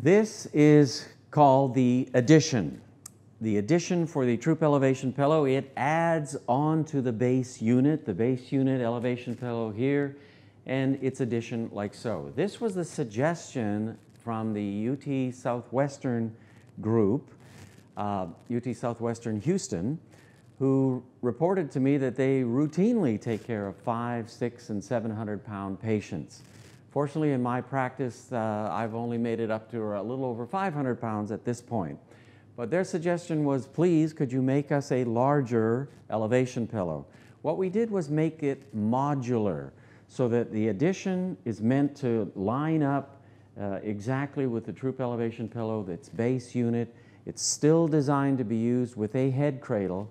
This is called the addition. The addition for the Troop Elevation Pillow, it adds on to the base unit, the base unit elevation pillow here, and its addition like so. This was the suggestion from the UT Southwestern group, uh, UT Southwestern Houston, who reported to me that they routinely take care of five, six, and 700 pound patients. Fortunately, in my practice, uh, I've only made it up to a little over 500 pounds at this point. But their suggestion was, please, could you make us a larger elevation pillow? What we did was make it modular so that the addition is meant to line up uh, exactly with the Troop Elevation Pillow, its base unit. It's still designed to be used with a head cradle.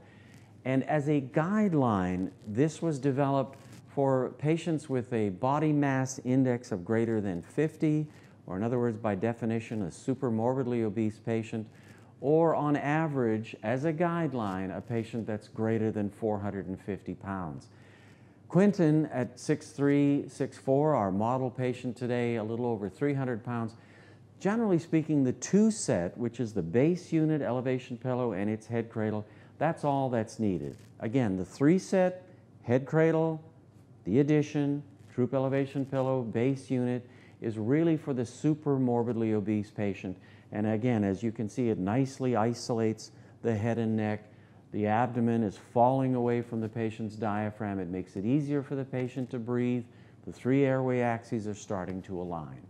And as a guideline, this was developed for patients with a body mass index of greater than 50, or in other words, by definition, a super morbidly obese patient, or on average, as a guideline, a patient that's greater than 450 pounds. Quentin at 6'3", 6'4", our model patient today, a little over 300 pounds. Generally speaking, the two set, which is the base unit elevation pillow and its head cradle, that's all that's needed. Again, the three set, head cradle, the addition, troop elevation pillow, base unit, is really for the super morbidly obese patient. And again, as you can see, it nicely isolates the head and neck. The abdomen is falling away from the patient's diaphragm. It makes it easier for the patient to breathe. The three airway axes are starting to align.